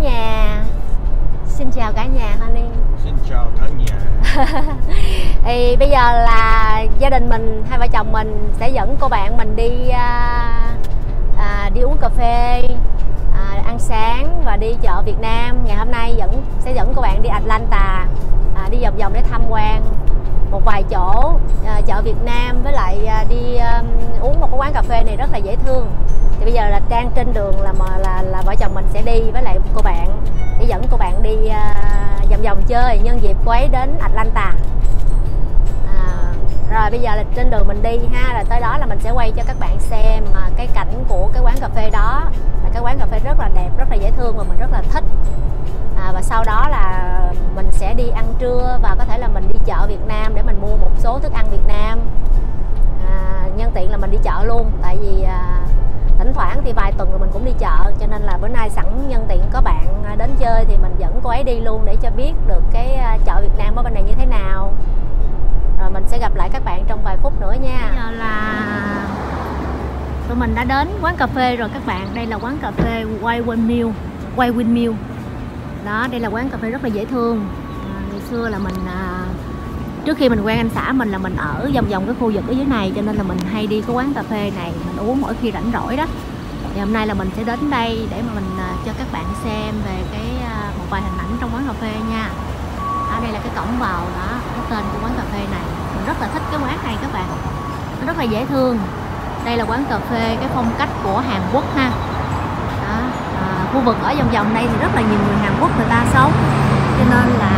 nhà. Xin chào cả nhà Honey Xin chào cả nhà. Thì bây giờ là gia đình mình, hai vợ chồng mình sẽ dẫn cô bạn mình đi à, à, đi uống cà phê à, ăn sáng và đi chợ Việt Nam. Ngày hôm nay dẫn sẽ dẫn cô bạn đi Atlanta à, đi vòng vòng để tham quan một vài chỗ à, chợ Việt Nam với lại à, đi à, uống một cái quán cà phê này rất là dễ thương thì bây giờ là đang trên đường là mà là là vợ chồng mình sẽ đi với lại cô bạn để dẫn cô bạn đi uh, vòng vòng chơi. Nhân dịp cô ấy đến Atlanta. À, rồi bây giờ là trên đường mình đi ha rồi tới đó là mình sẽ quay cho các bạn xem uh, cái cảnh của cái quán cà phê đó. Là cái quán cà phê rất là đẹp rất là dễ thương và mình rất là thích. À, và sau đó là mình sẽ đi ăn trưa và có thể là mình đi chợ Việt Nam để mình mua một số thức ăn Việt Nam. À, nhân tiện là mình đi chợ luôn tại vì à, thỉnh thoảng thì vài tuần rồi mình cũng đi chợ cho nên là bữa nay sẵn nhân tiện có bạn à, đến chơi thì mình dẫn cô ấy đi luôn để cho biết được cái à, chợ Việt Nam ở bên này như thế nào. Rồi mình sẽ gặp lại các bạn trong vài phút nữa nha. Bây giờ là tụi mình đã đến quán cà phê rồi các bạn. Đây là quán cà phê White Windmill White Windmill đó đây là quán cà phê rất là dễ thương. À, ngày xưa là mình à, trước khi mình quen anh xã mình là mình ở vòng vòng cái khu vực ở dưới này cho nên là mình hay đi cái quán cà phê này mình uống mỗi khi rảnh rỗi đó. Thì hôm nay là mình sẽ đến đây để mà mình à, cho các bạn xem về cái à, một vài hình ảnh trong quán cà phê nha. Ở đây là cái cổng vào đó cái tên của quán cà phê này. Mình rất là thích cái quán này các bạn. Nó rất là dễ thương. Đây là quán cà phê cái phong cách của Hàn Quốc ha. Đó à, khu vực ở vòng vòng đây thì rất là nhiều người Hàn Quốc người ta sống. Cho nên là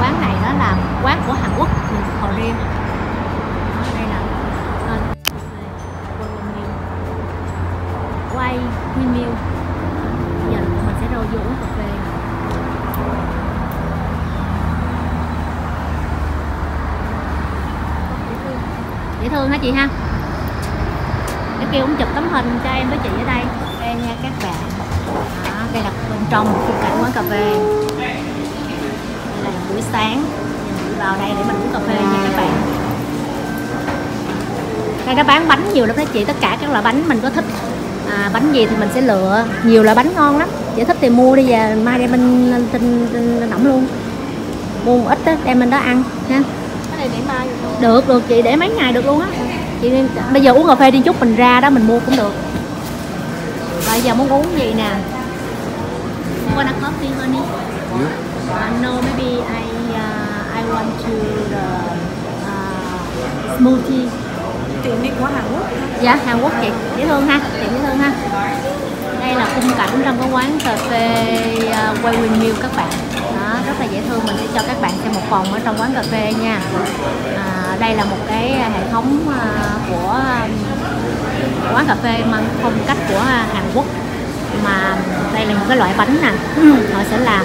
quán này là quán của Hàn Quốc. Ừ, Người riêng đây là ờ, quay Windmill giờ mình sẽ rồi vô uống cà phê. Dễ thương hả chị ha? Cái kêu cũng chụp tấm hình cho em với chị ở đây. Đây nha các bạn. Đó, đây là bên trong khung cảnh quán cà phê. Đây là buổi sáng vào đây để mình uống cà phê nha các bạn. Đây nó bán bánh nhiều lắm đó chị. Tất cả các loại bánh mình có thích. À, bánh gì thì mình sẽ lựa. Nhiều loại bánh ngon lắm. Chị thích thì mua đi về mai đem bên lên trên nổng luôn. Mua một ít đó, đem bên đó ăn ha. Cái này để mai được được được chị. Để mấy ngày được luôn á. Chị bây giờ uống cà phê đi chút mình ra đó mình mua cũng được. Bây giờ muốn uống gì nè? You want a coffee honey. Uh, no maybe I want to the uh, smoothie. Tiệm này của Hàn Quốc. Dạ Hàn Quốc chị dễ thương ha chị dễ thương ha. Đây là khung cảnh trong cái quán cà phê uh, Quay Windmill các bạn. Đó rất là dễ thương. Mình sẽ cho các bạn xem một vòng ở trong quán cà phê nha. À, đây là một cái hệ thống uh, của um, quán cà phê mang phong cách của Hàn Quốc. Mà đây là những cái loại bánh nè. Họ sẽ làm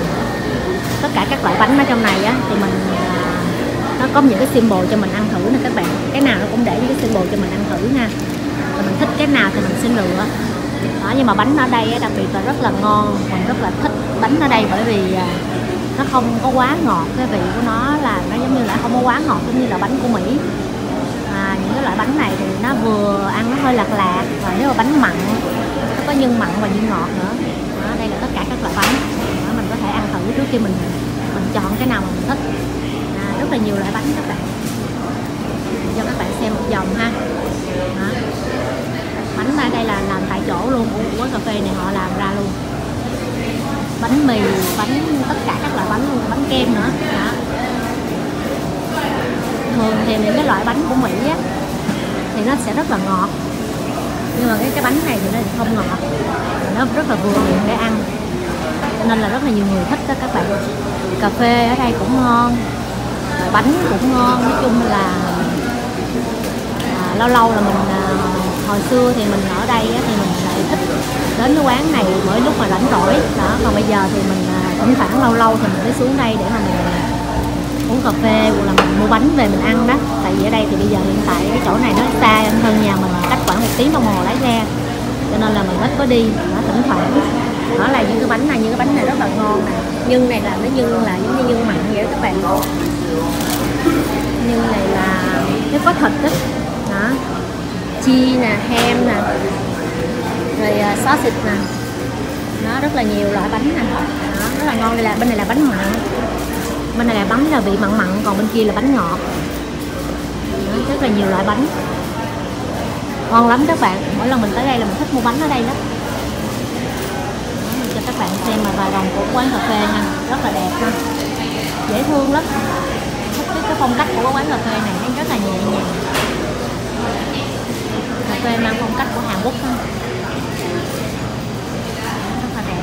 tất cả các loại bánh ở trong này á thì mình à, nó có những cái symbol cho mình ăn thử nè các bạn. Cái nào nó cũng để những cái symbol cho mình ăn thử nha. Rồi mình thích cái nào thì mình sẽ lựa. Đó nhưng mà bánh ở đây đặc biệt là rất là ngon mình rất là thích bánh ở đây bởi vì à, nó không có quá ngọt. Cái vị của nó là nó giống như là không có quá ngọt giống như là bánh của mỹ. À, những cái loại bánh này thì nó vừa ăn nó hơi lạc lạc và nếu mà bánh mặn nó có nhân mặn và nhân ngọt nữa. Đó, đây là tất cả các loại bánh. Đó, mình có thể ăn thử trước khi mình mình chọn cái nào mà mình thích rất là nhiều loại bánh các bạn. Cho các bạn xem một vòng ha. Đó. bánh ở đây là làm tại chỗ luôn, của quán cà phê này họ làm ra luôn. Bánh mì, bánh tất cả các loại bánh luôn, bánh kem nữa. Đó. thường thì những cái loại bánh của mỹ á, thì nó sẽ rất là ngọt. Nhưng mà cái cái bánh này thì nó không ngọt. Nó rất là vừa miệng để ăn. Cho nên là rất là nhiều người thích đó các bạn. Cà phê ở đây cũng ngon bánh cũng ngon nói chung là à, lâu lâu là mình à, hồi xưa thì mình ở đây á, thì mình lại thích đến cái quán này mỗi lúc mà rảnh rỗi đó. Còn bây giờ thì mình à, thỉnh thoảng lâu lâu thì mình mới xuống đây để mà mình uống cà phê hoặc là mình mua bánh về mình ăn đó. Tại vì ở đây thì bây giờ hiện tại cái chỗ này nó xa hơn nhà mình cách khoảng một tiếng đồng hồ lái xe. Cho nên là mình ít có đi nó thỉnh thoảng. Đó là những cái bánh này những cái bánh này rất là ngon nè. Nhân này là nó nhân là giống như nhân mặn vậy đó các bạn nhưng này là nó có thịt đó, đó. chi nè ham nè. Rồi uh, sausage nè. Nó rất là nhiều loại bánh nè. Rất là ngon. Đây là bên này là bánh mặn. Bên này là bánh là vị mặn mặn còn bên kia là bánh ngọt. Đó, rất là nhiều loại bánh. Ngon lắm các bạn. Mỗi lần mình tới đây là mình thích mua bánh ở đây lắm. Cho các bạn xem mà vài vòng của quán cà phê ha rất là đẹp ha. Dễ thương lắm cái, phong cách của quán cà phê này nó rất là nhẹ nhàng. Cà phê mang phong cách của Hàn Quốc hơn. Rất là đẹp.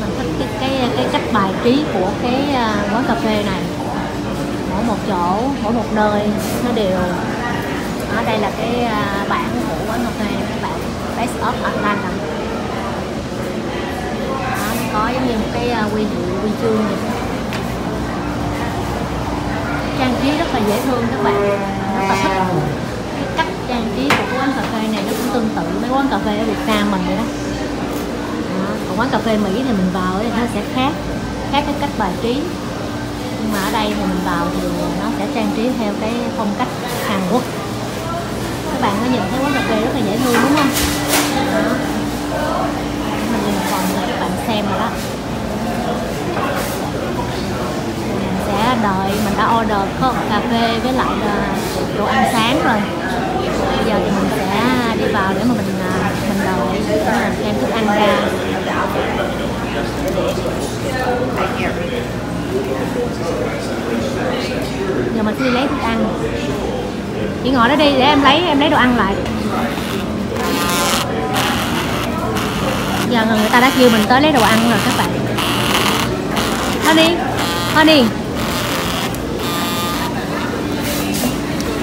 Mình thích cái cái cái cách bài trí của cái à, quán cà phê này. Mỗi một chỗ mỗi một nơi nó đều ở đây là cái à, bảng của quán cà phê. Này các bạn Best of Atlanta có giống như một cái à, huy hiệu huy chương vậy trang trí rất là dễ thương các bạn. Rất là thích cái cách trang trí của quán cà phê này nó cũng tương tự mấy quán cà phê ở Việt Nam mình vậy đó. Đó. còn quán cà phê Mỹ thì mình vào thì nó sẽ khác khác cái cách bài trí. Nhưng mà ở đây thì mình vào thì nó sẽ trang trí theo cái phong cách Hàn Quốc. Các bạn có nhìn thấy quán cà phê rất là dễ thương đúng không? Đó mình nhìn còn cho các bạn xem rồi đó. Mình sẽ đợi, mình đã order có cà phê với lại ờ, đồ ăn sáng rồi. Bây giờ thì mình sẽ đi vào để mà mình ờ, mình đợi ờ, để mình đem thức ăn ra. Giờ mình sẽ đi lấy thức ăn. Chị ngồi đó đi để em lấy em lấy đồ ăn lại. Giờ người ta đã kêu mình tới lấy đồ ăn rồi các bạn. Honey Honey.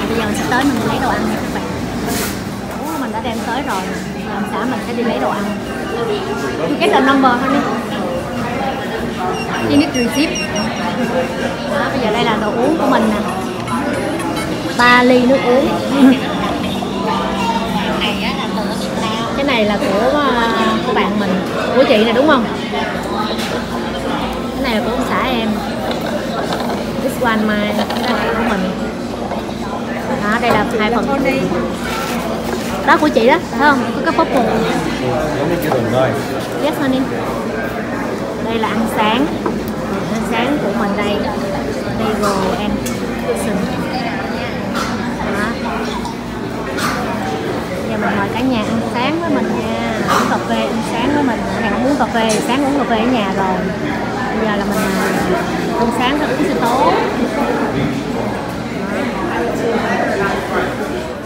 Bây giờ mình sẽ tới mình lấy đồ ăn nha các bạn. Ủa, mình đã đem tới rồi. Làm xã mình sẽ đi lấy đồ ăn? You get the number honey. You need receipt đó, bây giờ đây là đồ uống của mình nè. Ba ly nước uống. cái này là của uh, của bạn mình của chị này đúng không? Cái này là của ông xã em. This one my cái này của mình. Đó đây là hai phần. Đó của chị đó thấy không? Có cái purple. Giống như cái đường thôi yes honey. Đây là ăn sáng. Ăn sáng của mình đây. Bagel and cushion đó giờ mình mời cả nhà ăn sáng với mình nha. Uống cà phê ăn sáng với mình. Ngày không uống cà phê sáng uống cà phê ở nhà rồi. Bây giờ là mình à, ăn sáng rồi uống sữa tố.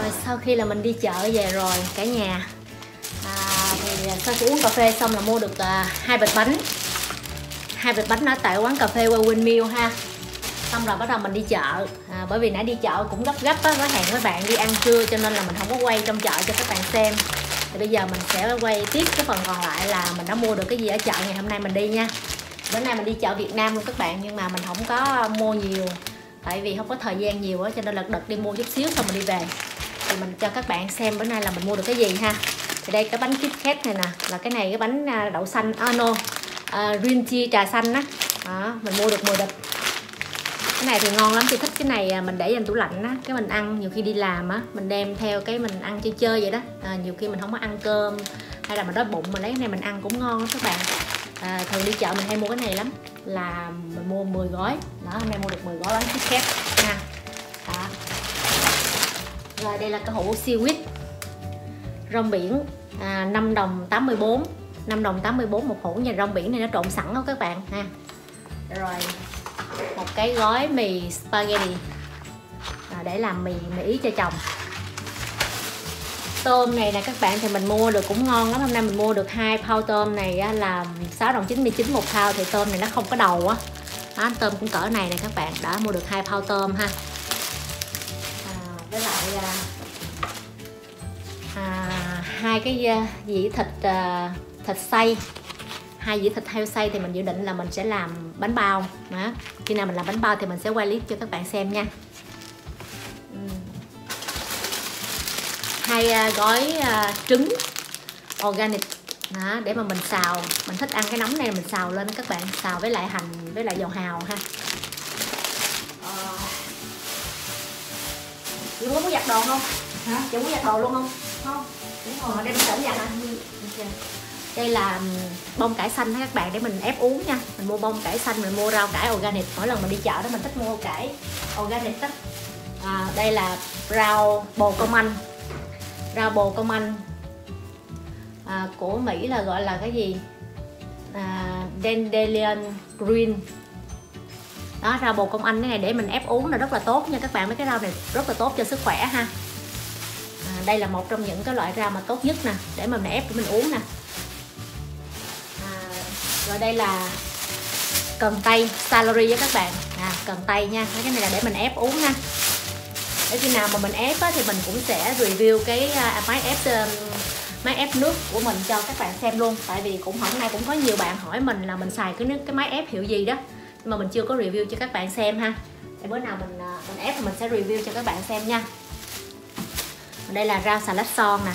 Rồi sau khi là mình đi chợ về rồi cả nhà à, thì sau khi uống cà phê xong là mua được à, hai bịch bánh. Hai bịch bánh ở tại quán cà phê qua Windmill ha xong rồi bắt đầu mình đi chợ. À, bởi vì nãy đi chợ cũng gấp gấp á có hẹn với bạn đi ăn trưa cho nên là mình không có quay trong chợ cho các bạn xem. Thì bây giờ mình sẽ quay tiếp cái phần còn lại là mình đã mua được cái gì ở chợ ngày hôm nay mình đi nha. Bữa nay mình đi chợ Việt Nam luôn các bạn nhưng mà mình không có mua nhiều tại vì không có thời gian nhiều á cho nên lật đật đi mua chút xíu xong mình đi về. Thì mình cho các bạn xem bữa nay là mình mua được cái gì ha. Thì đây cái bánh Kit Kat này nè là cái này cái bánh à, đậu xanh ano, no à, green tea trà xanh á. Đó. mình mua được 10 bịch cái này thì ngon lắm chị thích cái này à, mình để dành tủ lạnh á cái mình ăn nhiều khi đi làm á mình đem theo cái mình ăn chơi chơi vậy đó. À, nhiều khi mình không có ăn cơm hay là mình đói bụng mình lấy cái này mình ăn cũng ngon lắm các bạn. À, thường đi chợ mình hay mua cái này lắm là mình mua 10 gói. Đó hôm nay mua được 10 gói bánh Kit nha. Đó. rồi đây là cái hũ siêu quýt. Rong biển à, 5 đồng 84 5 đồng 84 một hũ. Nhà rong biển này nó trộn sẵn đó các bạn? Ha. Rồi một cái gói mì spaghetti. À, để làm mì mì ý cho chồng. Tôm này nè các bạn thì mình mua được cũng ngon lắm. Hôm nay mình mua được hai pound tôm này á, là 6 đồng 99 một pound thì tôm này nó không có đầu á. Đó, tôm cũng cỡ này nè các bạn. Đã mua được hai pound tôm ha. À, với lại à, à hai cái à, dĩa thịt à, thịt xay hai dĩa thịt heo xay thì mình dự định là mình sẽ làm bánh bao. Đó. khi nào mình làm bánh bao thì mình sẽ quay clip cho các bạn xem nha. Hai à, gói à, trứng organic. Đó, để mà mình xào. Mình thích ăn cái nóng này mình xào lên các bạn. Xào với lại hành với lại dầu hào ha. Ờ. Chị muốn giặt đồ không? Hả? chị muốn giặt đồ luôn không? Không? Đúng rồi đem sẵn giặt hả? Dạ đây là bông cải xanh các bạn để mình ép uống nha. Mình mua bông cải xanh mình mua rau cải organic. Mỗi lần mình đi chợ đó mình thích mua cải organic đó. À, đây là rau bồ công anh. Rau bồ công anh. À, của mỹ là gọi là cái gì? À, dandelion green. Đó rau bồ công anh cái này để mình ép uống là rất là tốt nha các bạn. Mấy cái rau này rất là tốt cho sức khỏe ha. À, đây là một trong những cái loại rau mà tốt nhất nè để mà mình ép để mình uống nè rồi đây là cần tây salary với các bạn. À, cần tây nha. Cái này là để mình ép uống ha để khi nào mà mình ép á, thì mình cũng sẽ review cái à, à máy ép um, máy ép nước của mình cho các bạn xem luôn. Tại vì cũng hôm nay cũng có nhiều bạn hỏi mình là mình xài cái nước cái máy ép hiệu gì đó. Nhưng mà mình chưa có review cho các bạn xem ha. Để bữa nào mình à, mình ép thì mình sẽ review cho các bạn xem nha. Đây là rau xà lách son nè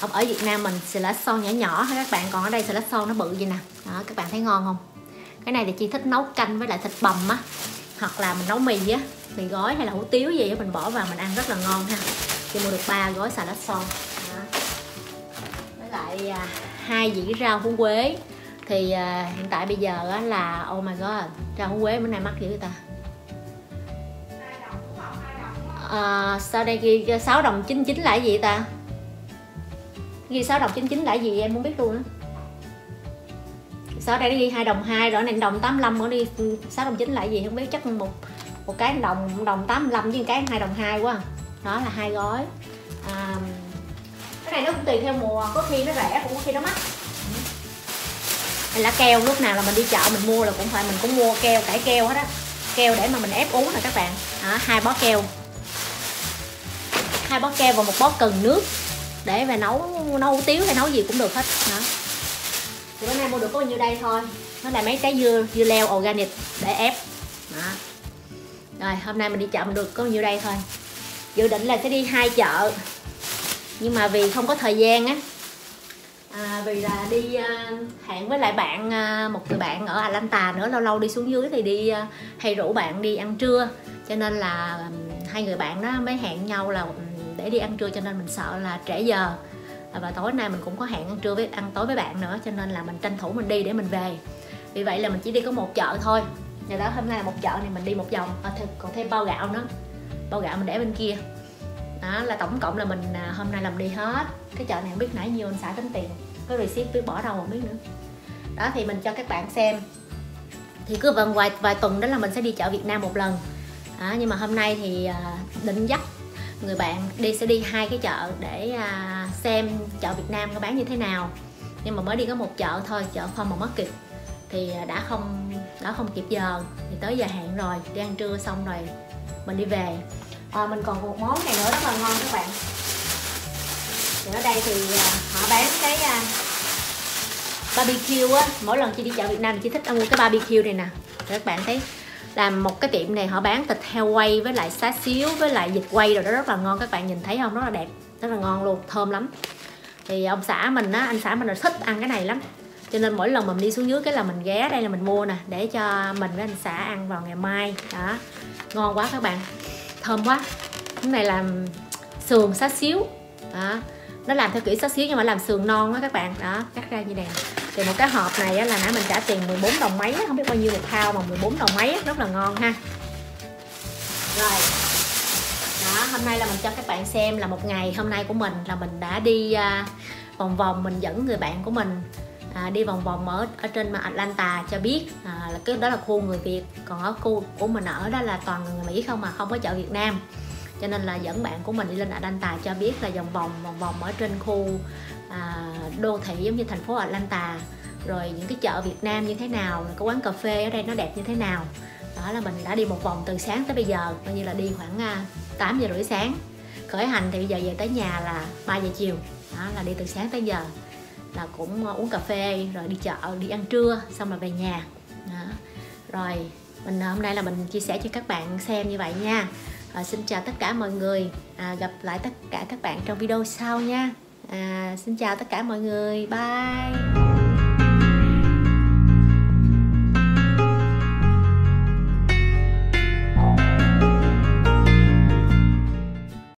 ở, ở Việt Nam mình xà lách son nhỏ nhỏ ha các bạn. Còn ở đây xà lách son nó bự vậy nè. Đó các bạn thấy ngon không? Cái này thì chỉ thích nấu canh với lại thịt bằm á. Hoặc là mình nấu mì á. Mì gói hay là hủ tiếu gì á mình bỏ vào mình ăn rất là ngon ha. Thì mua được ba gói xà lách son. Đó. với lại à, hai dĩ rau húng quế. Thì à, hiện tại bây giờ á, là oh my god rau húng quế bữa nay mắc dữ ta? À, sao đây ghi 6 đồng 99 là cái gì ta ghi 6 đồng 99 là gì em không biết luôn á. Sau đây nó ghi hai đồng hai rồi này đồng 85 nữa đi. Ừ, 6 đồng 9 là gì không biết chắc một một cái đồng đồng 85 với cái hai đồng hai quá à. đó là hai gói. À, cái này nó cũng tùy theo mùa có khi nó rẻ cũng có khi nó mắc. Hay lá keo lúc nào là mình đi chợ mình mua là cũng phải mình cũng mua keo cải keo hết á. Keo để mà mình ép uống nè các bạn. À, hai bó keo. Hai bó keo và một bó cần nước để về nấu nấu tiếu hay nấu gì cũng được hết. Đó. Thì bữa nay mua được có nhiêu đây thôi. Nó là mấy trái dưa dưa leo organic để ép. Đó. Rồi hôm nay mình đi chợ mình được có nhiêu đây thôi. Dự định là sẽ đi hai chợ. Nhưng mà vì không có thời gian á à, vì là đi uh, hẹn với lại bạn uh, một người bạn ở Atlanta nữa lâu lâu đi xuống dưới thì đi uh, hay rủ bạn đi ăn trưa. Cho nên là um, hai người bạn đó mới hẹn nhau là đi ăn trưa cho nên mình sợ là trễ giờ. À, và tối nay mình cũng có hẹn ăn trưa với ăn tối với bạn nữa cho nên là mình tranh thủ mình đi để mình về. Vì vậy là mình chỉ đi có một chợ thôi. Nhà đó hôm nay là một chợ này mình đi một vòng. À, thêm, còn thêm bao gạo nữa. Bao gạo mình để bên kia. Đó là tổng cộng là mình à, hôm nay làm đi hết. Cái chợ này không biết nãy nhiêu anh xã tính tiền. Có receipt biết bỏ đâu không biết nữa. Đó thì mình cho các bạn xem. Thì cứ vần vài vài tuần đó là mình sẽ đi chợ Việt Nam một lần. À, nhưng mà hôm nay thì à, định dắt người bạn đi sẽ đi hai cái chợ để à, xem chợ Việt Nam có bán như thế nào. Nhưng mà mới đi có một chợ thôi chợ Farmer Market. Thì à, đã không đã không kịp giờ thì tới giờ hẹn rồi đi ăn trưa xong rồi mình đi về. À, mình còn một món này nữa rất là ngon các bạn. Thì ở đây thì à, họ bán cái à, barbecue á. Mỗi lần chị đi chợ Việt Nam chị thích ăn mua cái barbecue này nè. Các bạn thấy làm một cái tiệm này họ bán thịt heo quay với lại xá xíu, với lại vịt quay rồi đó rất là ngon. Các bạn nhìn thấy không? Rất là đẹp, rất là ngon luôn, thơm lắm. Thì ông xã mình á, anh xã mình là thích ăn cái này lắm. Cho nên mỗi lần mình đi xuống dưới cái là mình ghé, đây là mình mua nè, để cho mình với anh xã ăn vào ngày mai. Đó, ngon quá các bạn, thơm quá. Cái này làm sườn xá xíu, đó. Nó làm theo kiểu xá xíu nhưng mà làm sườn non đó các bạn. Đó, cắt ra như này thì một cái hộp này á, là nãy mình trả tiền 14 đồng mấy không biết bao nhiêu một thao mà 14 đồng mấy rất là ngon ha. Rồi. Đó hôm nay là mình cho các bạn xem là một ngày hôm nay của mình là mình đã đi uh, vòng vòng mình dẫn người bạn của mình à, đi vòng vòng ở ở trên mà Atlanta cho biết à, là cái đó là khu người Việt còn ở khu của mình ở đó là toàn người Mỹ không mà không có chợ Việt Nam. Cho nên là dẫn bạn của mình đi lên Atlanta cho biết là vòng vòng vòng vòng ở trên khu à, đô thị giống như thành phố Atlanta. Rồi những cái chợ Việt Nam như thế nào cái quán cà phê ở đây nó đẹp như thế nào. Đó là mình đã đi một vòng từ sáng tới bây giờ coi như là đi khoảng à, 8 giờ rưỡi sáng. Khởi hành thì bây giờ về tới nhà là 3 giờ chiều đó là đi từ sáng tới giờ. Là cũng à, uống cà phê rồi đi chợ đi ăn trưa xong rồi về nhà. Đó. rồi mình à, hôm nay là mình chia sẻ cho các bạn xem như vậy nha. À, xin chào tất cả mọi người à, gặp lại tất cả các bạn trong video sau nha à, xin chào tất cả mọi người. Bye.